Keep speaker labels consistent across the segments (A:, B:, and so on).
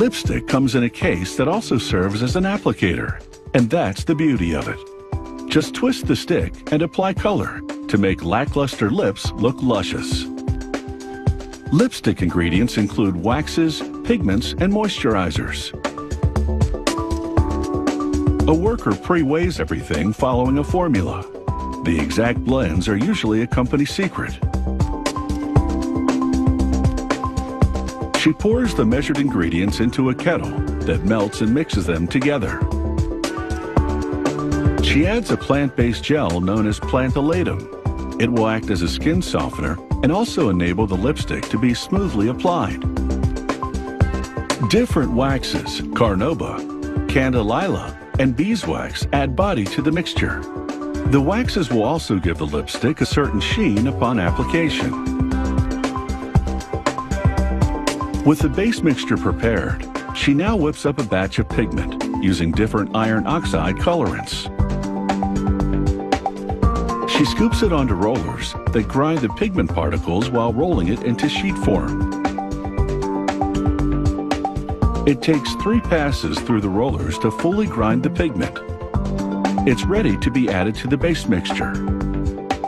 A: Lipstick comes in a case that also serves as an applicator, and that's the beauty of it. Just twist the stick and apply color to make lackluster lips look luscious. Lipstick ingredients include waxes, pigments, and moisturizers. A worker pre-weighs everything following a formula. The exact blends are usually a company secret. She pours the measured ingredients into a kettle that melts and mixes them together. She adds a plant-based gel known as Plantilatum. It will act as a skin softener and also enable the lipstick to be smoothly applied. Different waxes, carnauba, candelilla, and beeswax add body to the mixture. The waxes will also give the lipstick a certain sheen upon application. With the base mixture prepared, she now whips up a batch of pigment using different iron oxide colorants. She scoops it onto rollers that grind the pigment particles while rolling it into sheet form. It takes three passes through the rollers to fully grind the pigment. It's ready to be added to the base mixture.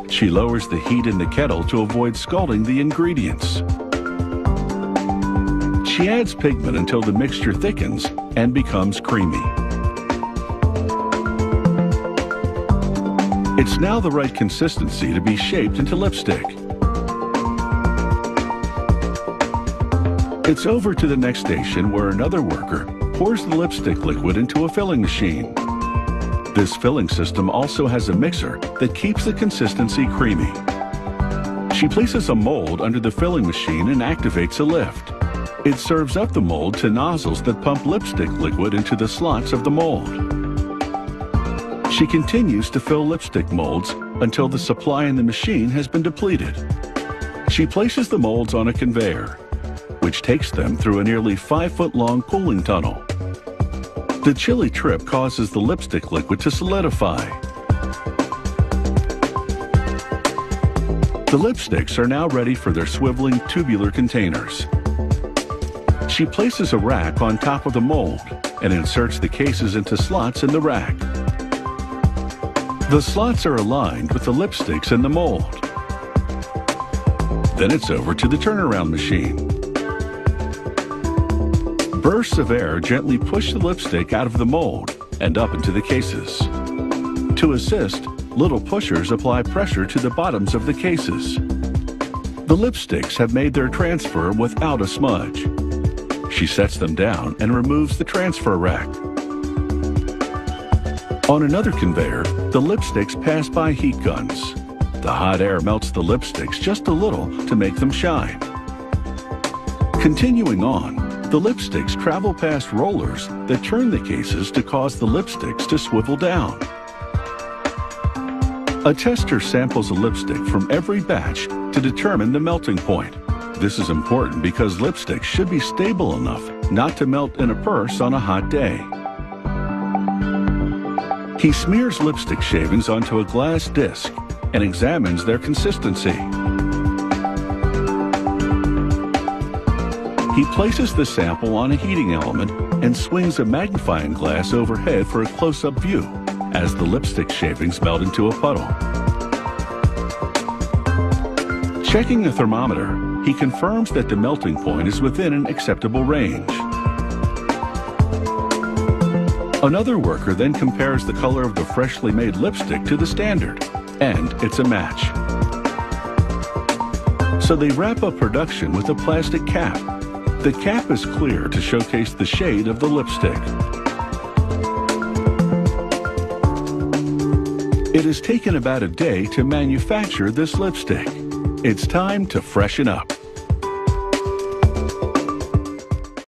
A: She lowers the heat in the kettle to avoid scalding the ingredients. She adds pigment until the mixture thickens and becomes creamy. It's now the right consistency to be shaped into lipstick. It's over to the next station where another worker pours the lipstick liquid into a filling machine. This filling system also has a mixer that keeps the consistency creamy. She places a mold under the filling machine and activates a lift. It serves up the mold to nozzles that pump lipstick liquid into the slots of the mold. She continues to fill lipstick molds until the supply in the machine has been depleted. She places the molds on a conveyor, which takes them through a nearly five-foot-long cooling tunnel. The chilly trip causes the lipstick liquid to solidify. The lipsticks are now ready for their swiveling tubular containers. She places a rack on top of the mold and inserts the cases into slots in the rack. The slots are aligned with the lipsticks in the mold. Then it's over to the turnaround machine. Bursts of air gently push the lipstick out of the mold and up into the cases. To assist, little pushers apply pressure to the bottoms of the cases. The lipsticks have made their transfer without a smudge. She sets them down and removes the transfer rack. On another conveyor, the lipsticks pass by heat guns. The hot air melts the lipsticks just a little to make them shine. Continuing on, the lipsticks travel past rollers that turn the cases to cause the lipsticks to swivel down. A tester samples a lipstick from every batch to determine the melting point. This is important because lipstick should be stable enough not to melt in a purse on a hot day. He smears lipstick shavings onto a glass disc and examines their consistency. He places the sample on a heating element and swings a magnifying glass overhead for a close-up view as the lipstick shavings melt into a puddle. Checking a thermometer, he confirms that the melting point is within an acceptable range. Another worker then compares the color of the freshly made lipstick to the standard, and it's a match. So they wrap up production with a plastic cap. The cap is clear to showcase the shade of the lipstick. It has taken about a day to manufacture this lipstick. It's time to freshen up.